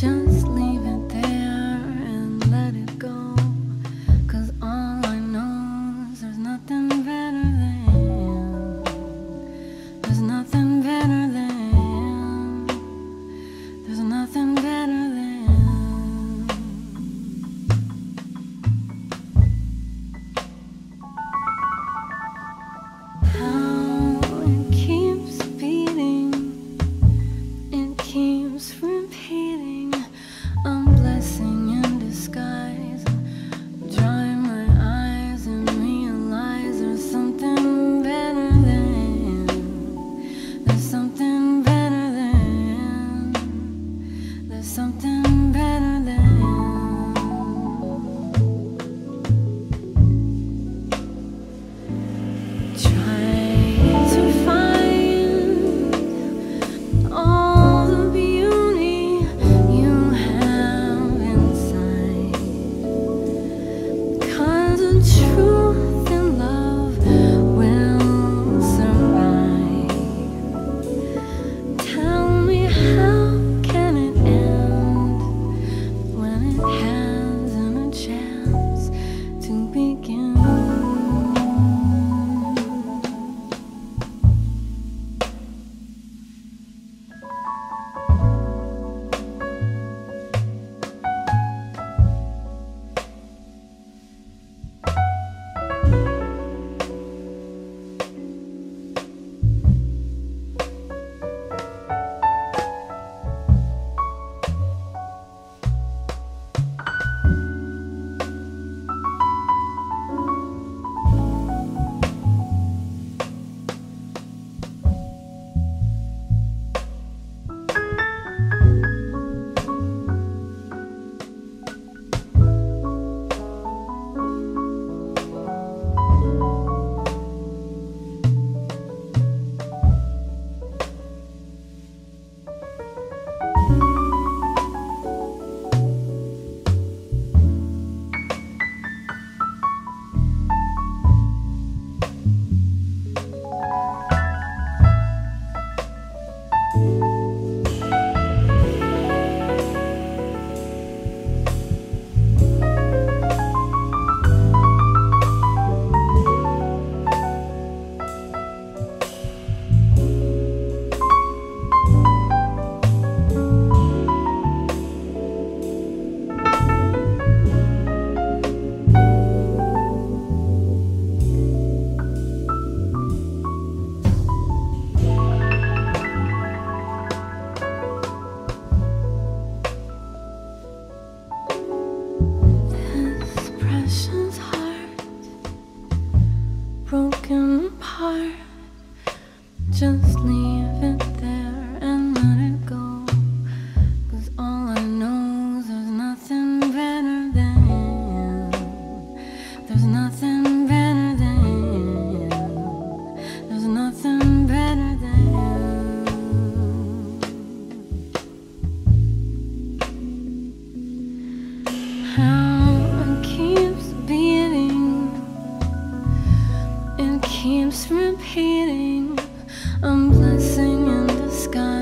相思。Something Just leave it there and let it go. Cause all I know is there's nothing better than. you. There's nothing better than. There's nothing better than. How it keeps beating, it keeps repeating. I'm blessing in disguise,